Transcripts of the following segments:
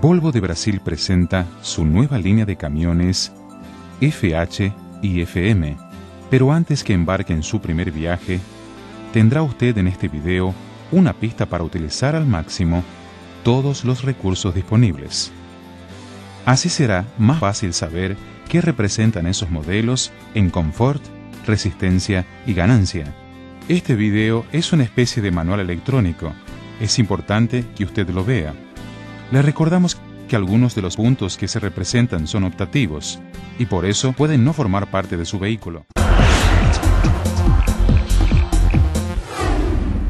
Volvo de Brasil presenta su nueva línea de camiones FH y FM. Pero antes que embarque en su primer viaje, tendrá usted en este video una pista para utilizar al máximo todos los recursos disponibles. Así será más fácil saber qué representan esos modelos en confort, resistencia y ganancia. Este video es una especie de manual electrónico. Es importante que usted lo vea. Le recordamos que algunos de los puntos que se representan son optativos y por eso pueden no formar parte de su vehículo.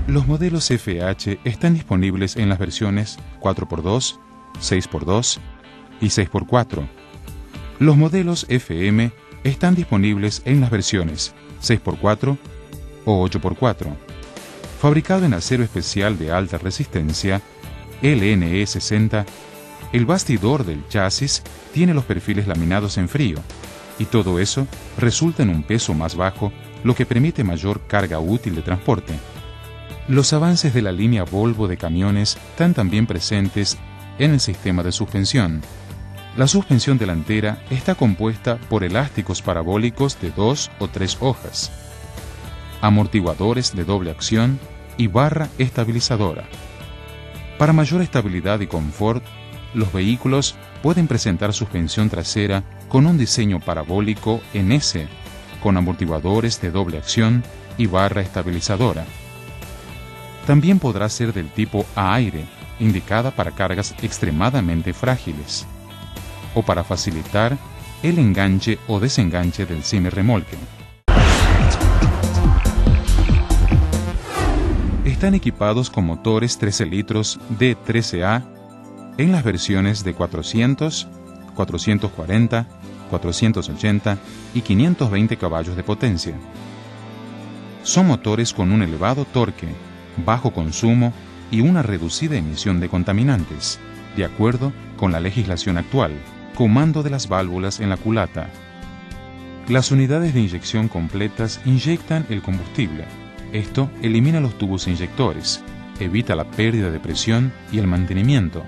Los modelos FH están disponibles en las versiones 4x2, 6x2 y 6x4. Los modelos FM están disponibles en las versiones 6x4 o 8x4. Fabricado en acero especial de alta resistencia, LNE 60, el bastidor del chasis tiene los perfiles laminados en frío, y todo eso resulta en un peso más bajo, lo que permite mayor carga útil de transporte. Los avances de la línea Volvo de camiones están también presentes en el sistema de suspensión. La suspensión delantera está compuesta por elásticos parabólicos de dos o tres hojas, amortiguadores de doble acción y barra estabilizadora. Para mayor estabilidad y confort, los vehículos pueden presentar suspensión trasera con un diseño parabólico en S, con amortiguadores de doble acción y barra estabilizadora. También podrá ser del tipo a aire, indicada para cargas extremadamente frágiles, o para facilitar el enganche o desenganche del cine remolque. Están equipados con motores 13 litros D13A en las versiones de 400, 440, 480 y 520 caballos de potencia. Son motores con un elevado torque, bajo consumo y una reducida emisión de contaminantes, de acuerdo con la legislación actual, comando de las válvulas en la culata. Las unidades de inyección completas inyectan el combustible, esto elimina los tubos inyectores, evita la pérdida de presión y el mantenimiento.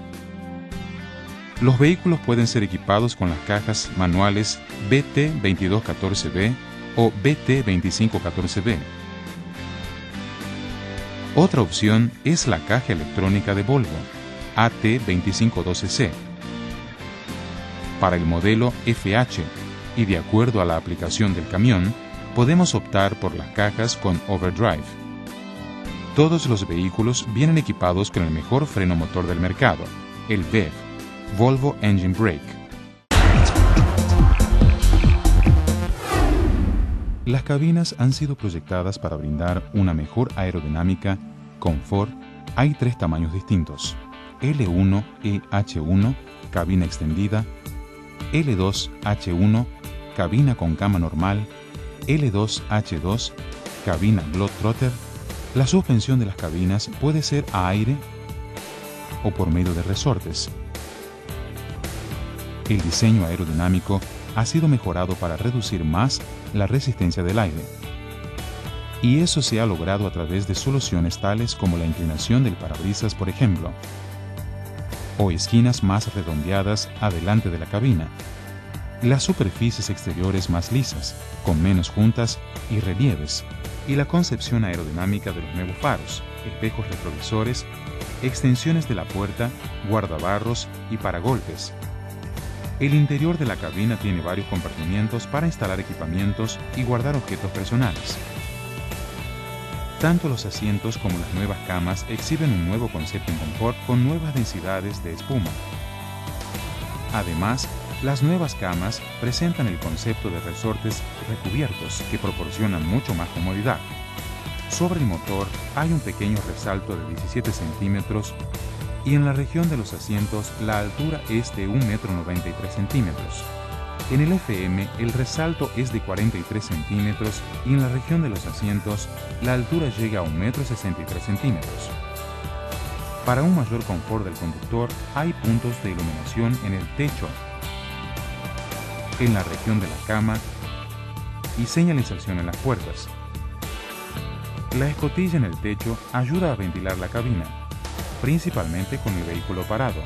Los vehículos pueden ser equipados con las cajas manuales BT2214B o BT2514B. Otra opción es la caja electrónica de Volvo, AT2512C. Para el modelo FH y de acuerdo a la aplicación del camión, podemos optar por las cajas con overdrive. Todos los vehículos vienen equipados con el mejor freno motor del mercado, el VEV, Volvo Engine Brake. Las cabinas han sido proyectadas para brindar una mejor aerodinámica, confort. Hay tres tamaños distintos: L1 EH1, cabina extendida, L2H1, cabina con cama normal L2H2, cabina Globetrotter, la suspensión de las cabinas puede ser a aire o por medio de resortes. El diseño aerodinámico ha sido mejorado para reducir más la resistencia del aire. Y eso se ha logrado a través de soluciones tales como la inclinación del parabrisas, por ejemplo, o esquinas más redondeadas adelante de la cabina, las superficies exteriores más lisas, con menos juntas y relieves, y la concepción aerodinámica de los nuevos faros, espejos retrovisores, extensiones de la puerta, guardabarros y paragolpes. El interior de la cabina tiene varios compartimientos para instalar equipamientos y guardar objetos personales. Tanto los asientos como las nuevas camas exhiben un nuevo concepto en confort con nuevas densidades de espuma. Además, las nuevas camas presentan el concepto de resortes recubiertos que proporcionan mucho más comodidad. Sobre el motor hay un pequeño resalto de 17 centímetros y en la región de los asientos la altura es de 1,93 centímetros. En el FM el resalto es de 43 centímetros y en la región de los asientos la altura llega a 1,63 centímetros. Para un mayor confort del conductor hay puntos de iluminación en el techo en la región de la cama y señalización en las puertas. La escotilla en el techo ayuda a ventilar la cabina, principalmente con el vehículo parado.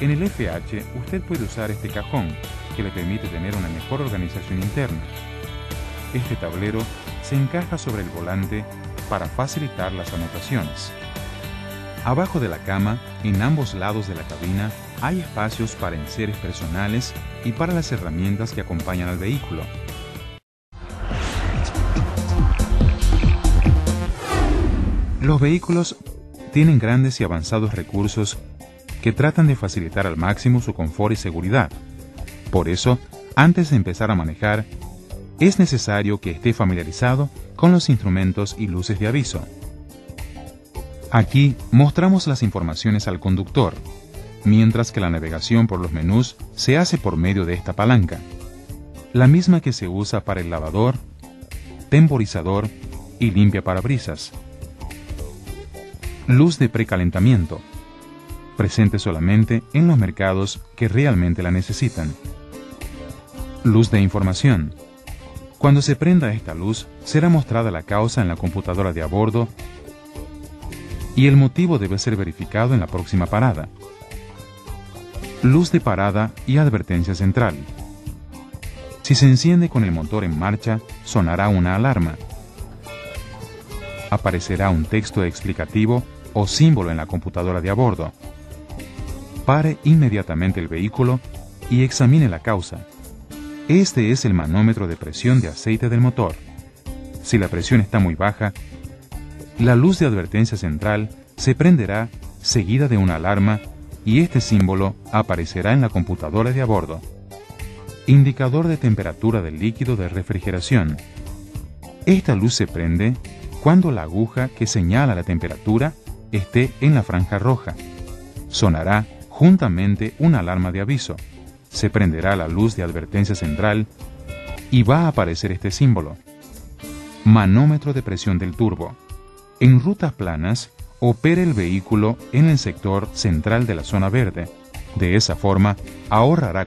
En el FH usted puede usar este cajón que le permite tener una mejor organización interna. Este tablero se encaja sobre el volante para facilitar las anotaciones. Abajo de la cama, en ambos lados de la cabina, hay espacios para enseres personales y para las herramientas que acompañan al vehículo. Los vehículos tienen grandes y avanzados recursos que tratan de facilitar al máximo su confort y seguridad. Por eso, antes de empezar a manejar, es necesario que esté familiarizado con los instrumentos y luces de aviso. Aquí mostramos las informaciones al conductor, mientras que la navegación por los menús se hace por medio de esta palanca, la misma que se usa para el lavador, temporizador y limpia parabrisas. Luz de precalentamiento, presente solamente en los mercados que realmente la necesitan. Luz de información. Cuando se prenda esta luz, será mostrada la causa en la computadora de a bordo y el motivo debe ser verificado en la próxima parada. Luz de parada y advertencia central. Si se enciende con el motor en marcha, sonará una alarma. Aparecerá un texto explicativo o símbolo en la computadora de a bordo. Pare inmediatamente el vehículo y examine la causa. Este es el manómetro de presión de aceite del motor. Si la presión está muy baja, la luz de advertencia central se prenderá seguida de una alarma y este símbolo aparecerá en la computadora de a bordo. Indicador de temperatura del líquido de refrigeración. Esta luz se prende cuando la aguja que señala la temperatura esté en la franja roja. Sonará juntamente una alarma de aviso. Se prenderá la luz de advertencia central y va a aparecer este símbolo. Manómetro de presión del turbo. En rutas planas, opere el vehículo en el sector central de la zona verde. De esa forma, ahorrará